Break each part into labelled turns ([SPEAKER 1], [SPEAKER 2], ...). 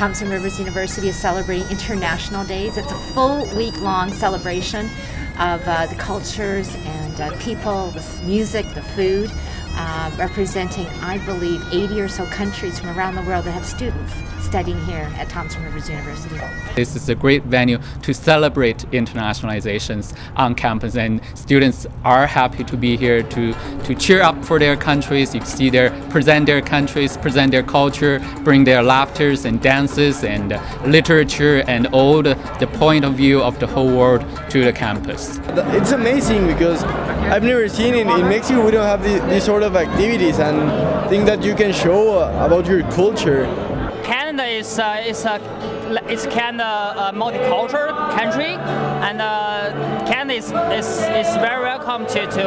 [SPEAKER 1] Thompson Rivers University is celebrating International Days. It's a full week long celebration of uh, the cultures and uh, people, the music, the food, uh, representing, I believe, 80 or so countries from around the world that have students studying here at Thompson Rivers University.
[SPEAKER 2] This is a great venue to celebrate internationalizations on campus, and students are happy to be here to, to cheer up for their countries. You see their present their countries, present their culture, bring their laughters and dances and literature and all the, the point of view of the whole world to the campus.
[SPEAKER 3] It's amazing because I've never seen in, in Mexico we don't have this, these sort of activities and things that you can show about your culture.
[SPEAKER 4] Canada is uh, is a it's Canada a multicultural country, and uh, Canada is, is, is very welcome to, to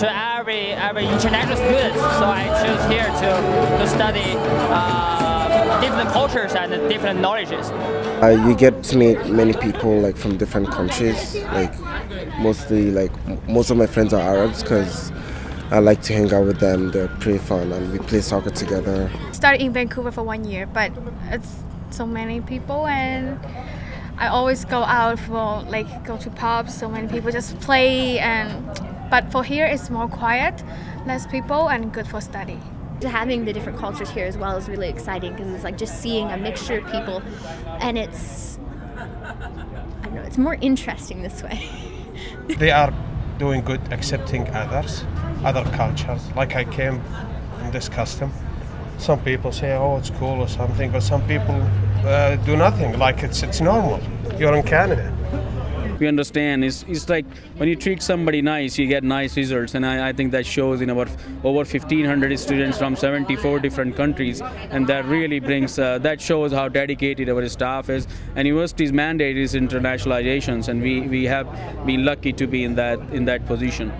[SPEAKER 4] to every every international student. So I choose here to to study uh, different cultures and different knowledges.
[SPEAKER 5] Uh, you get to meet many people like from different countries. Like mostly like most of my friends are Arabs because I like to hang out with them. They're pretty fun, and we play soccer together.
[SPEAKER 6] Started in Vancouver for one year, but it's so many people, and I always go out for like go to pubs. So many people just play, and but for here it's more quiet, less people, and good for study.
[SPEAKER 7] Having the different cultures here as well is really exciting because it's like just seeing a mixture of people, and it's I don't know, it's more interesting this way.
[SPEAKER 8] they are doing good accepting others, other cultures. Like I came in this custom. Some people say, "Oh, it's cool" or something, but some people uh, do nothing. Like it's it's normal. You're in Canada.
[SPEAKER 9] We understand. It's, it's like when you treat somebody nice, you get nice results, and I, I think that shows in about over 1,500 students from 74 different countries, and that really brings uh, that shows how dedicated our staff is. And university's mandate is internationalizations, and we, we have been lucky to be in that in that position.